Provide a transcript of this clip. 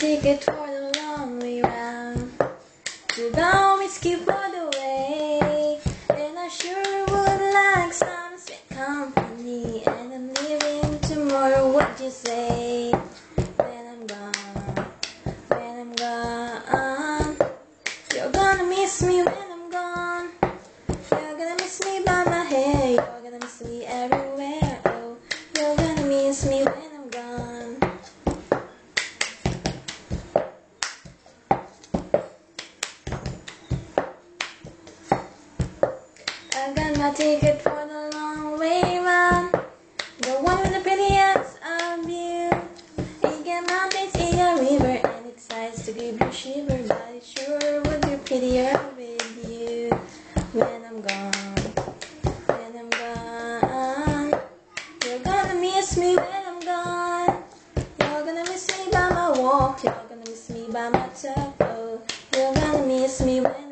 ticket for the long way round. To go whiskey for the way. And I sure would like some sweet company. And I'm leaving tomorrow, what you say? I got my ticket for the long way round. The one with the prettiest of view. It got mountains, it got river, and it sighs to give you shiver. But it sure would be prettier with you when I'm gone. When I'm gone, you're gonna miss me when I'm gone. You're gonna miss me by my walk. You're gonna miss me by my. Oh, you're gonna miss me when